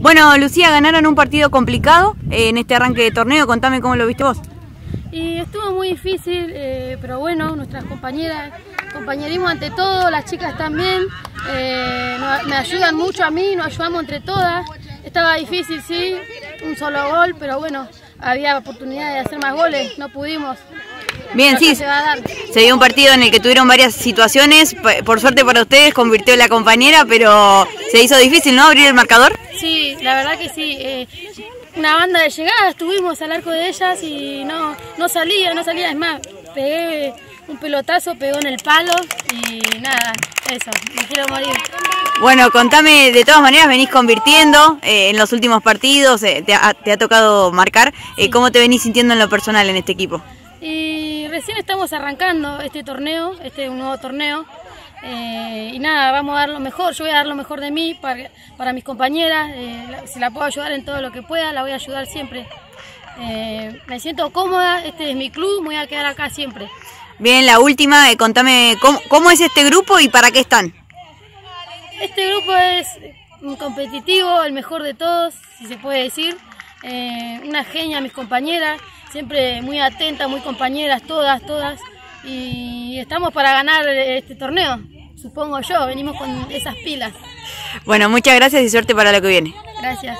Bueno, Lucía, ganaron un partido complicado eh, en este arranque de torneo. Contame cómo lo viste vos. Y estuvo muy difícil, eh, pero bueno, nuestras compañeras, compañerismo ante todo, las chicas también, eh, me ayudan mucho a mí, nos ayudamos entre todas. Estaba difícil, sí, un solo gol, pero bueno, había oportunidad de hacer más goles, no pudimos. Bien, sí, se, se, dio un partido en el que tuvieron varias situaciones, por suerte para ustedes convirtió la compañera, pero se hizo difícil, ¿no? Abrir el marcador. Sí, la verdad que sí. Eh, una banda de llegadas, estuvimos al arco de ellas y no, no salía, no salía. Es más, pegué un pelotazo, pegó en el palo y nada, eso, me quiero morir. Bueno, contame, de todas maneras venís convirtiendo eh, en los últimos partidos, eh, te, ha, tocado marcar. ¿Cómo te venís sintiendo en lo personal en este equipo? Y recién estamos arrancando este torneo, este un nuevo torneo. Eh, y nada, vamos a dar lo mejor, yo voy a dar lo mejor de mí para, para mis compañeras, eh, si la puedo ayudar en todo lo que pueda, la voy a ayudar siempre. Eh, me siento cómoda, este es mi club, me voy a quedar acá siempre. Bien, la última, contame ¿cómo, cómo es este grupo y para qué están. Este grupo es competitivo, el mejor de todos, si se puede decir. una genia, mis compañeras, siempre muy atentas, muy compañeras, todas, todas y estamos para ganar este torneo, supongo yo, venimos con esas pilas. Bueno, muchas gracias y suerte para lo que viene. Gracias.